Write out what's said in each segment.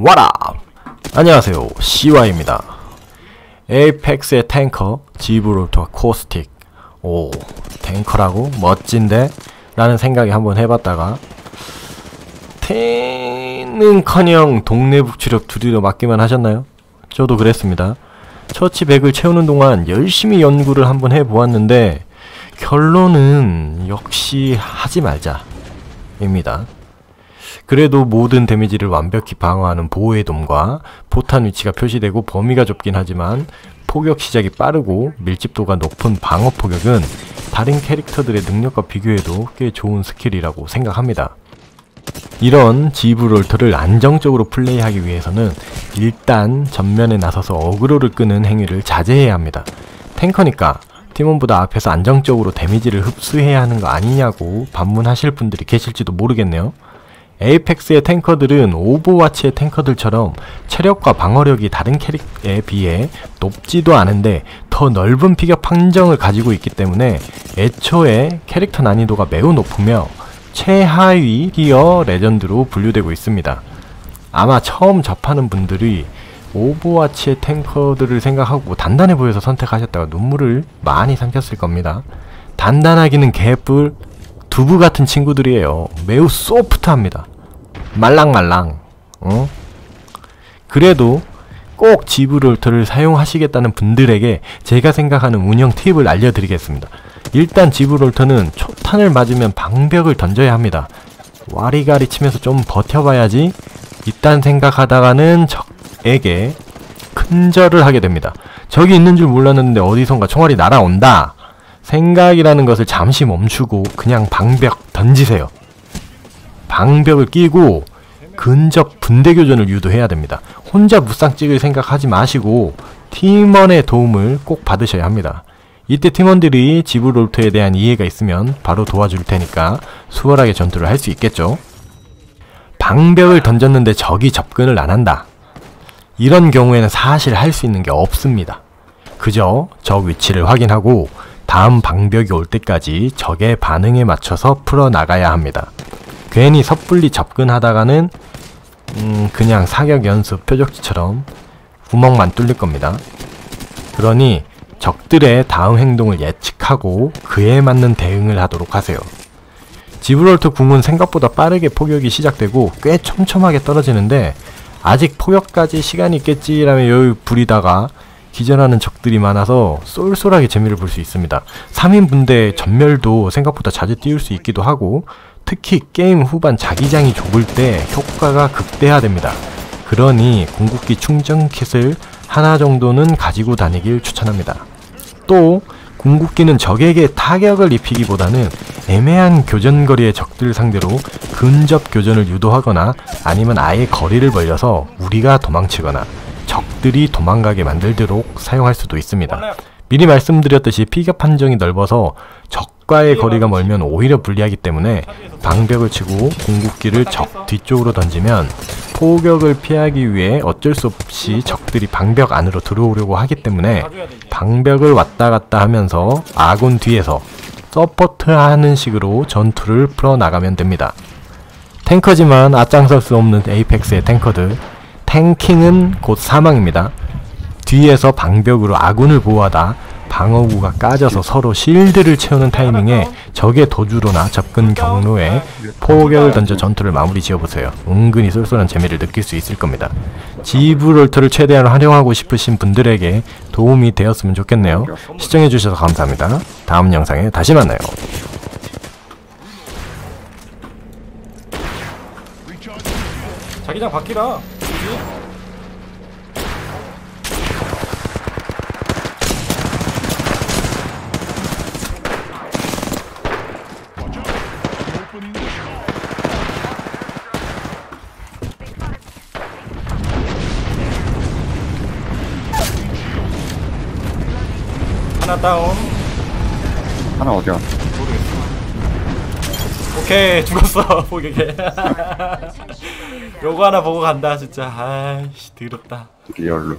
와라! 안녕하세요 CY입니다 에이펙스의 탱커 지브롤터와 코스틱 오 탱커라고? 멋진데? 라는 생각이 한번 해봤다가 태는커녕 동네 북출력 두드려 맞기만 하셨나요? 저도 그랬습니다 처치 100을 채우는 동안 열심히 연구를 한번 해보았는데 결론은 역시 하지 말자 입니다 그래도 모든 데미지를 완벽히 방어하는 보호의 돔과 포탄 위치가 표시되고 범위가 좁긴 하지만 포격 시작이 빠르고 밀집도가 높은 방어 포격은 다른 캐릭터들의 능력과 비교해도 꽤 좋은 스킬이라고 생각합니다. 이런 지브롤터를 안정적으로 플레이하기 위해서는 일단 전면에 나서서 어그로를 끄는 행위를 자제해야 합니다. 탱커니까 팀원보다 앞에서 안정적으로 데미지를 흡수해야 하는 거 아니냐고 반문하실 분들이 계실지도 모르겠네요. 에이펙스의 탱커들은 오버워치의 탱커들처럼 체력과 방어력이 다른 캐릭에 비해 높지도 않은데 더 넓은 피격 판정을 가지고 있기 때문에 애초에 캐릭터 난이도가 매우 높으며 최하위 티어 레전드로 분류되고 있습니다. 아마 처음 접하는 분들이 오버워치의 탱커들을 생각하고 단단해 보여서 선택하셨다가 눈물을 많이 삼켰을 겁니다. 단단하기는 개뿔 두부 같은 친구들이에요. 매우 소프트합니다. 말랑말랑. 어? 그래도 꼭 지브롤터를 사용하시겠다는 분들에게 제가 생각하는 운영 팁을 알려드리겠습니다. 일단 지브롤터는 초탄을 맞으면 방벽을 던져야 합니다. 와리가리 치면서 좀 버텨봐야지 이딴 생각하다가는 적에게 큰절을 하게 됩니다. 적이 있는 줄 몰랐는데 어디선가 총알이 날아온다. 생각이라는 것을 잠시 멈추고 그냥 방벽 던지세요. 방벽을 끼고 근접 분대 교전을 유도해야 됩니다. 혼자 무쌍 찍을 생각하지 마시고 팀원의 도움을 꼭 받으셔야 합니다. 이때 팀원들이 지브롤터에 대한 이해가 있으면 바로 도와줄 테니까 수월하게 전투를 할 수 있겠죠. 방벽을 던졌는데 적이 접근을 안 한다. 이런 경우에는 사실 할 수 있는 게 없습니다. 그저 적 위치를 확인하고 다음 방벽이 올 때까지 적의 반응에 맞춰서 풀어나가야 합니다. 괜히 섣불리 접근하다가는 음 그냥 사격 연습 표적지처럼 구멍만 뚫릴 겁니다. 그러니 적들의 다음 행동을 예측하고 그에 맞는 대응을 하도록 하세요. 지브롤터 궁은 생각보다 빠르게 포격이 시작되고 꽤 촘촘하게 떨어지는데 아직 포격까지 시간이 있겠지라며 여유 부리다가 기절하는 적들이 많아서 쏠쏠하게 재미를 볼 수 있습니다. 3인 분대 전멸도 생각보다 자주 띄울 수 있기도 하고 특히 게임 후반 자기장이 좁을 때 효과가 극대화됩니다. 그러니 궁극기 충전 킷을 하나 정도는 가지고 다니길 추천합니다. 또 궁극기는 적에게 타격을 입히기보다는 애매한 교전거리의 적들 상대로 근접 교전을 유도하거나 아니면 아예 거리를 벌려서 우리가 도망치거나 적들이 도망가게 만들도록 사용할 수도 있습니다. 미리 말씀드렸듯이 피격 판정이 넓어서 적과의 거리가 멀면 오히려 불리하기 때문에 방벽을 치고 궁극기를 적 뒤쪽으로 던지면 포격을 피하기 위해 어쩔 수 없이 적들이 방벽 안으로 들어오려고 하기 때문에 방벽을 왔다 갔다 하면서 아군 뒤에서 서포트하는 식으로 전투를 풀어나가면 됩니다. 탱커지만 앞장설 수 없는 에이펙스의 탱커들 탱킹은 곧 사망입니다. 뒤에서 방벽으로 아군을 보호하다 방어구가 까져서 서로 실드를 채우는 타이밍에 적의 도주로나 접근 경로에 포격을 던져 전투를 마무리 지어보세요. 은근히 쏠쏠한 재미를 느낄 수 있을 겁니다. 지브롤터를 최대한 활용하고 싶으신 분들에게 도움이 되었으면 좋겠네요. 시청해주셔서 감사합니다. 다음 영상에 다시 만나요. 자기장 바뀌라. 하나 다운. 하나 어디야? 오케이 죽었어 포격에. 요거 하나 보고 간다 진짜. 아이씨 더럽다. 리얼로.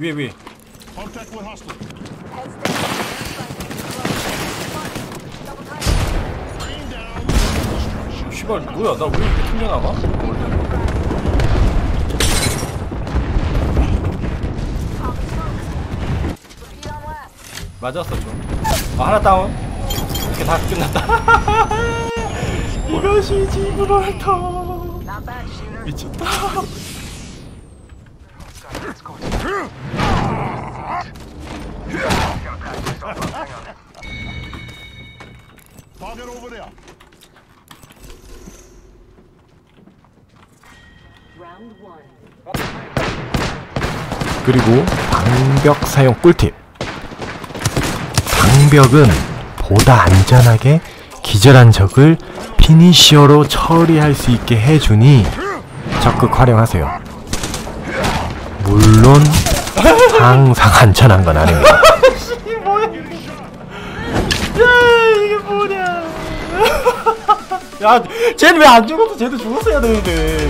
위에 위에. 어, 씨발 뭐야 나 왜 이렇게 튕겨나가? 맞았어 좀. 아 하나 다운. 이렇게 다 끝났다. 이것이 shooter. 미쳤다. Target over there. 그리고 방벽 사용 꿀팁. 방벽은 보다 안전하게 기절한 적을 피니시어로 처리할 수 있게 해주니 적극 활용하세요. 물론 항상 안전한 건 아닙니다. 이게 뭐냐? 야, 쟤는 왜 안 죽었어? 쟤도 죽었어야 되는데.